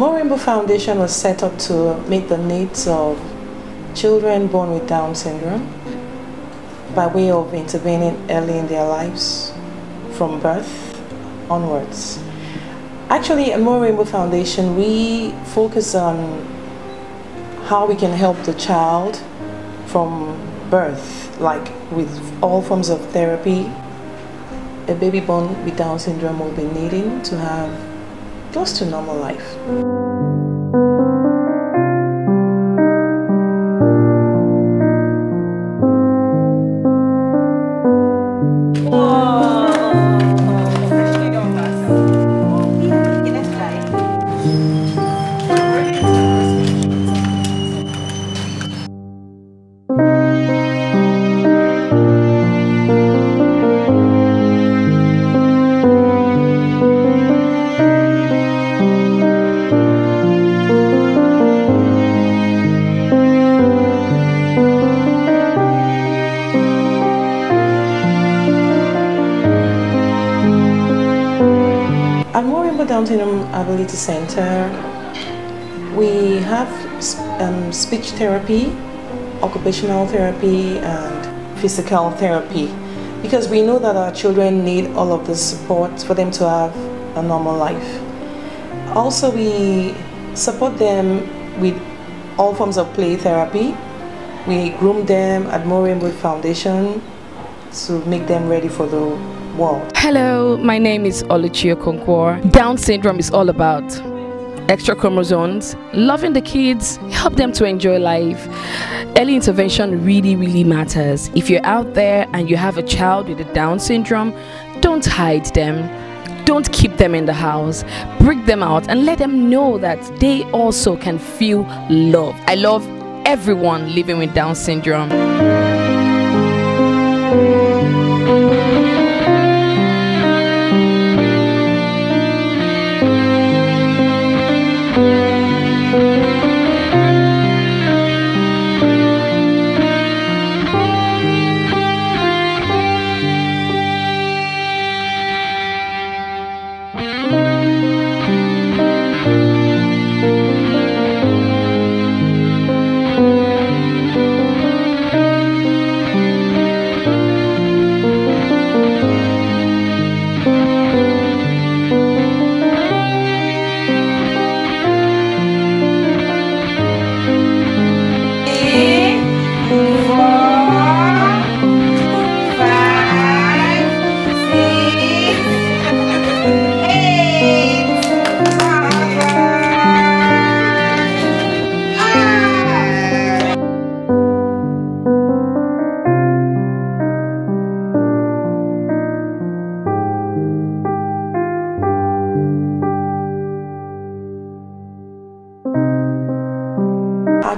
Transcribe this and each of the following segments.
Mo-Rainbow Foundation was set up to meet the needs of children born with Down syndrome by way of intervening early in their lives from birth onwards. Actually, at Mo-Rainbow Foundation, we focus on how we can help the child from birth, like with all forms of therapy. A baby born with Down syndrome will be needing to have close to normal life. Syndrome Ability Center, we have um, speech therapy, occupational therapy, and physical therapy because we know that our children need all of the support for them to have a normal life. Also, we support them with all forms of play therapy. We groom them at Mo-Rainbow Foundation to make them ready for the world. Hello, my name is Oluchi Okonkwo. Down syndrome is all about extra chromosomes, loving the kids, help them to enjoy life. Early intervention really, really matters. If you're out there and you have a child with a Down syndrome, don't hide them. Don't keep them in the house. Bring them out and let them know that they also can feel love. I love everyone living with Down syndrome.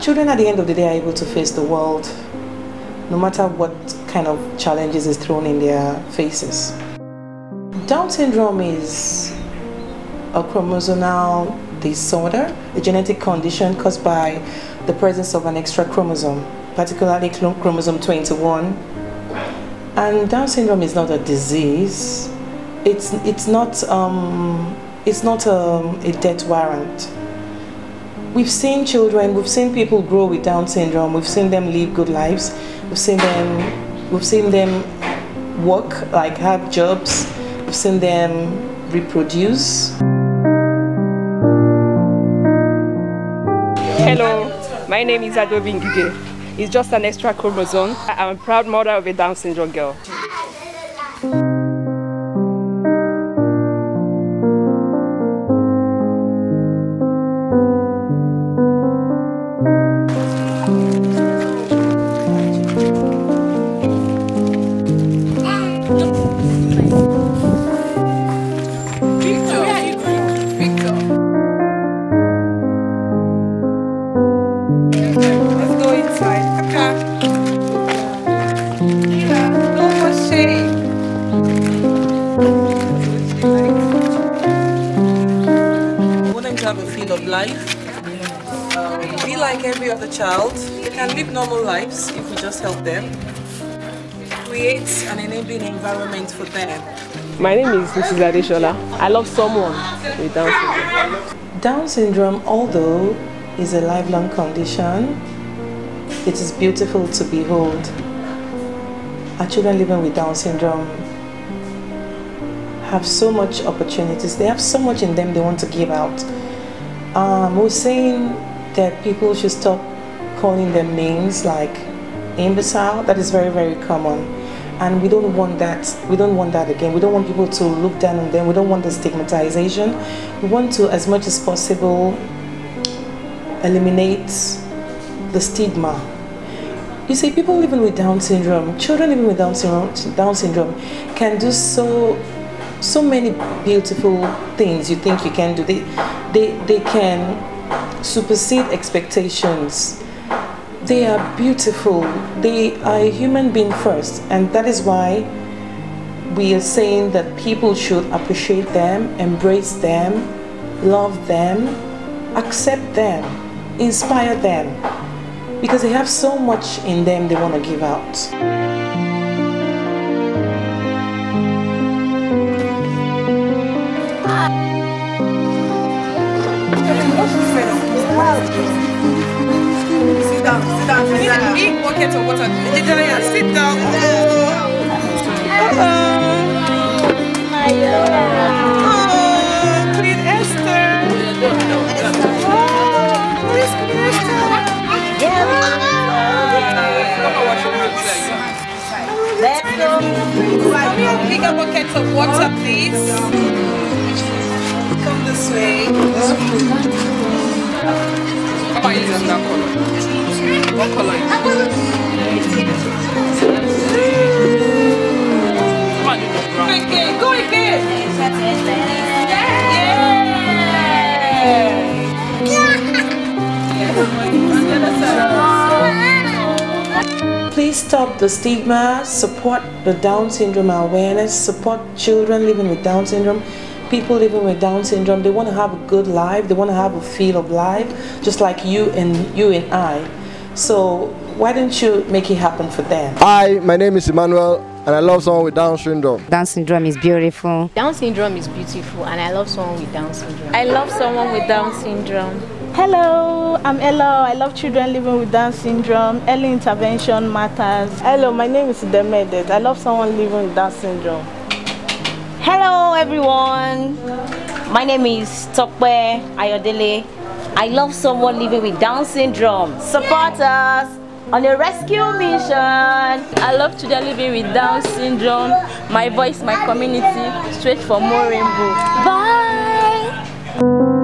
Children at the end of the day are able to face the world no matter what kind of challenges is thrown in their faces. Down syndrome is a chromosomal disorder, a genetic condition caused by the presence of an extra chromosome, particularly chromosome 21. And Down syndrome is not a disease. It's, it's not, um, it's not um, a death warrant. We've seen children, we've seen people grow with Down syndrome, we've seen them live good lives, we've seen them, we've seen them work, like have jobs, we've seen them reproduce. Hello, my name is Adaobi Ngige. It's just an extra chromosome. I'm a proud mother of a Down syndrome girl. To have a feel of life. Um, be like every other child. They can live normal lives if we just help them. Create an enabling environment for them My name is Mrs. Adeshola. I love someone with Down syndrome. Down syndrome, although is a lifelong condition, it is beautiful to behold. Our children living with Down syndrome have so much opportunities. They have so much in them they want to give out. Um, we're saying that people should stop calling them names like imbecile. That is very, very common. And we don't want that. We don't want that again. We don't want people to look down on them. We don't want the stigmatization. We want to, as much as possible, eliminate the stigma. You see, people living with Down syndrome, children living with Down syndrome, Down syndrome can do so so many beautiful things you think you can do. They, they, they can supersede expectations. They are beautiful. They are a human being first. And that is why we are saying that people should appreciate them, embrace them, love them, accept them, inspire them. Because they have so much in them they want to give out. Sit down, sit down, sit down. Of water. Sit down. Oh, oh, Queen Esther. Let's go. Bigger buckets of water, please? Come this way. Come on, use that color. What color again, go again. Yeah. Please stop the stigma, support the Down syndrome awareness, support children living with Down syndrome people living with Down syndrome, they want to have a good life, they want to have a feel of life, just like you and you and I. So why don't you make it happen for them? Hi, my name is Emmanuel and I love someone with Down syndrome. Down syndrome is beautiful. Down syndrome is beautiful and I love someone with Down syndrome. I love someone with Down syndrome. Hello, I'm Ella. I love children living with Down syndrome. Early intervention matters. Hello, my name is Demedet. I love someone living with Down syndrome. Hello everyone. My name is Tokwe Ayodele. I love someone living with Down syndrome. Support us on a rescue mission. I love children living with Down syndrome. My voice, my community, straight for more rainbow. Bye.